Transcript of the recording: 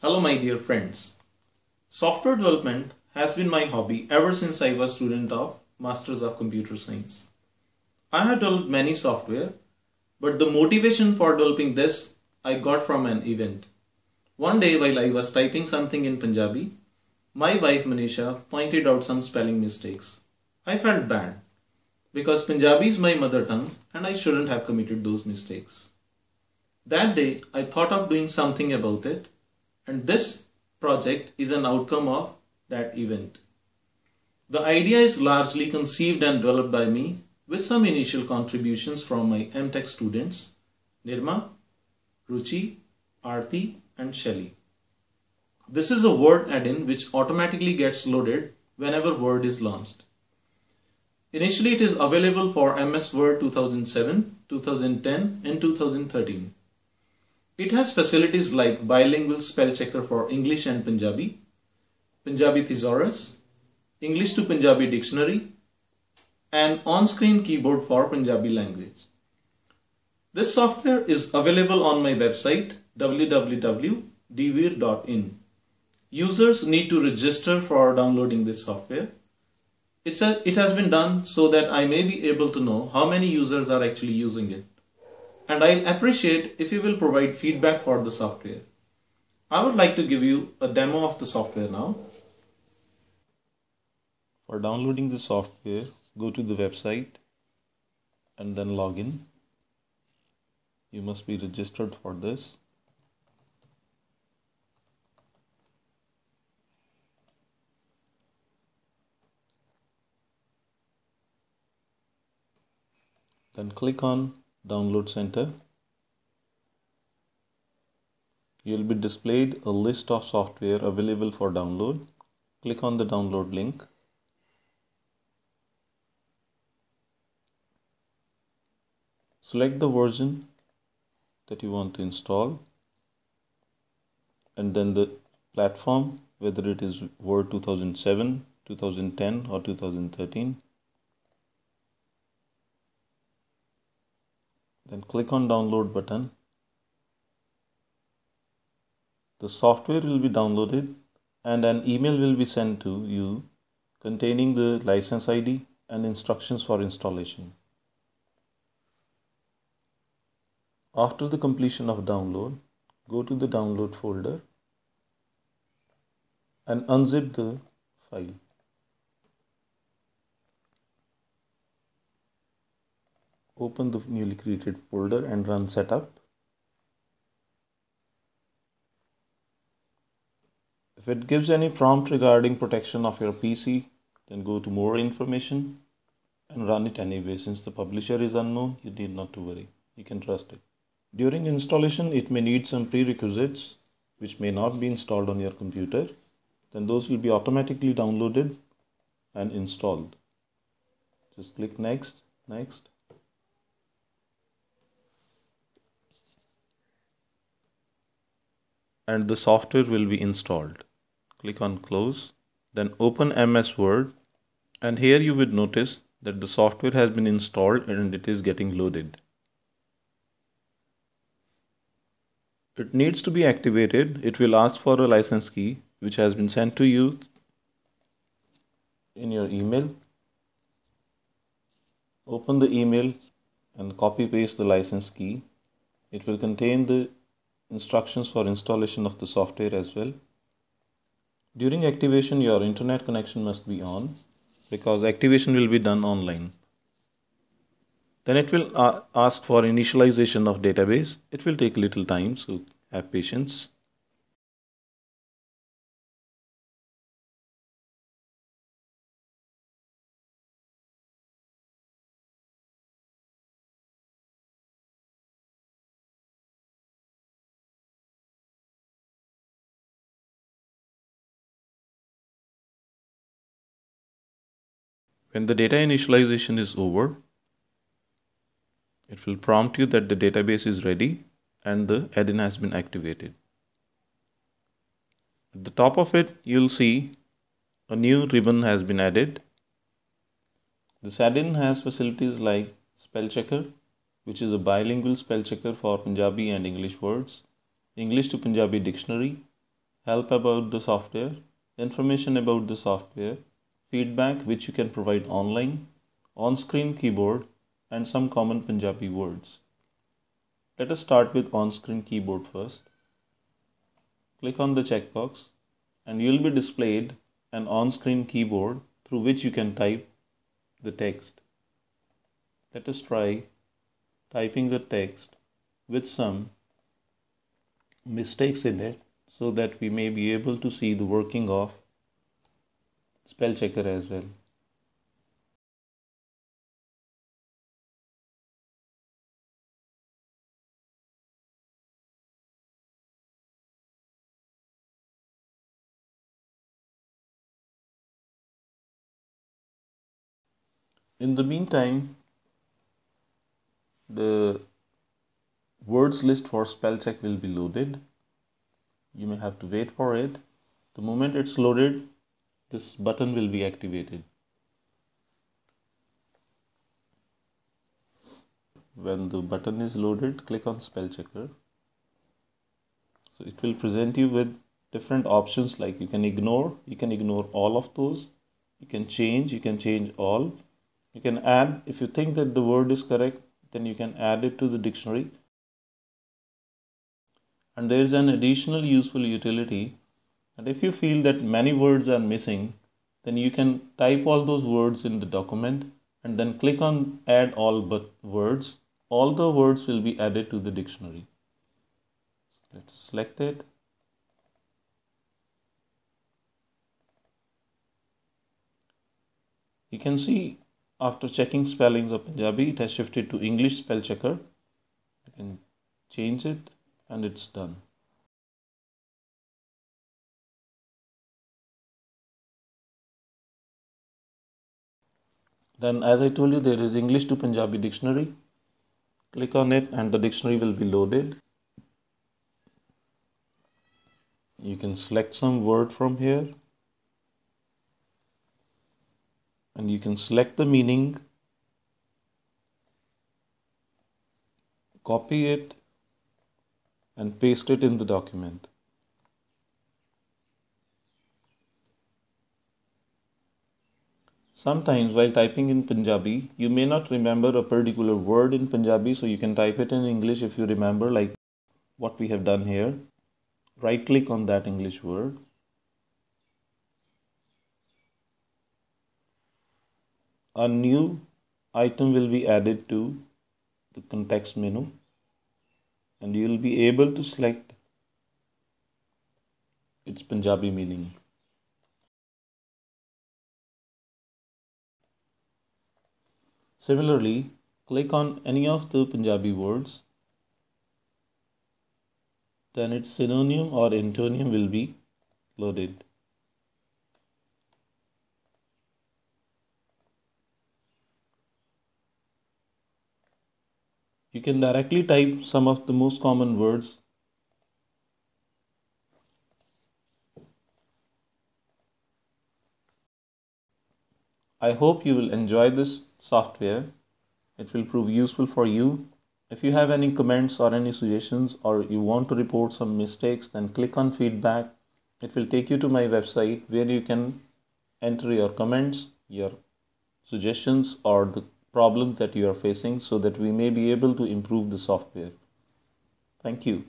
Hello my dear friends. Software development has been my hobby ever since I was student of Masters of Computer Science. I have developed many software, but the motivation for developing this I got from an event. One day while I was typing something in Punjabi, my wife Manisha pointed out some spelling mistakes. I felt bad because Punjabi is my mother tongue and I shouldn't have committed those mistakes. That day I thought of doing something about it and this project is an outcome of that event. The idea is largely conceived and developed by me with some initial contributions from my MTech students Nirma, Ruchi, Arti and Shelly. This is a Word add-in which automatically gets loaded whenever Word is launched. Initially it is available for MS Word 2007, 2010 and 2013. It has facilities like bilingual spell checker for English and Punjabi, Punjabi thesaurus, English to Punjabi dictionary, and on-screen keyboard for Punjabi language. This software is available on my website www.dveer.in. Users need to register for downloading this software. It's a, it has been done so that I may be able to know how many users are actually using it. And I'll appreciate if you will provide feedback for the software. I would like to give you a demo of the software now. For downloading the software, go to the website and then log in. You must be registered for this. Then click on Download Center. You will be displayed a list of software available for download. Click on the download link. Select the version that you want to install and then the platform whether it is Word 2007, 2010 or 2013 then click on download button the software will be downloaded and an email will be sent to you containing the license ID and instructions for installation. After the completion of download, go to the download folder and unzip the file. Open the newly created folder and run setup. If it gives any prompt regarding protection of your PC, then go to more information and run it anyway. Since the publisher is unknown, you need not to worry. You can trust it. During installation, it may need some prerequisites which may not be installed on your computer. Then those will be automatically downloaded and installed. Just click next, next. And the software will be installed. Click on close, then open MS Word and here you would notice that the software has been installed and it is getting loaded. It needs to be activated. It will ask for a license key which has been sent to you in your email. Open the email and copy paste the license key. It will contain the instructions for installation of the software as well. During activation, your internet connection must be on because activation will be done online. Then it will uh, ask for initialization of database. It will take little time, so have patience. When the data initialization is over, it will prompt you that the database is ready and the add-in has been activated. At the top of it, you'll see a new ribbon has been added. This add-in has facilities like spell checker, which is a bilingual spell checker for Punjabi and English words, English to Punjabi dictionary, help about the software, information about the software, feedback which you can provide online, on-screen keyboard and some common Punjabi words. Let us start with on-screen keyboard first. Click on the checkbox and you will be displayed an on-screen keyboard through which you can type the text. Let us try typing the text with some mistakes in it so that we may be able to see the working of spell checker as well. In the meantime, the words list for spell check will be loaded. You may have to wait for it. The moment it's loaded, this button will be activated. When the button is loaded, click on spell checker. So it will present you with different options like you can ignore, you can ignore all of those, you can change, you can change all you can add if you think that the word is correct then you can add it to the dictionary and there is an additional useful utility and if you feel that many words are missing then you can type all those words in the document and then click on add all but words all the words will be added to the dictionary let's select it you can see after checking spellings of Punjabi, it has shifted to English spell checker. You can change it and it's done. Then as I told you, there is English to Punjabi dictionary. Click on it and the dictionary will be loaded. You can select some word from here and you can select the meaning copy it and paste it in the document Sometimes while typing in Punjabi, you may not remember a particular word in Punjabi, so you can type it in English if you remember, like what we have done here. Right click on that English word a new item will be added to the context menu and you will be able to select its Punjabi meaning. Similarly, click on any of the Punjabi words, then its synonym or antonym will be loaded. You can directly type some of the most common words. I hope you will enjoy this software. It will prove useful for you. If you have any comments or any suggestions or you want to report some mistakes, then click on feedback. It will take you to my website where you can enter your comments, your suggestions or the problem that you are facing so that we may be able to improve the software. Thank you.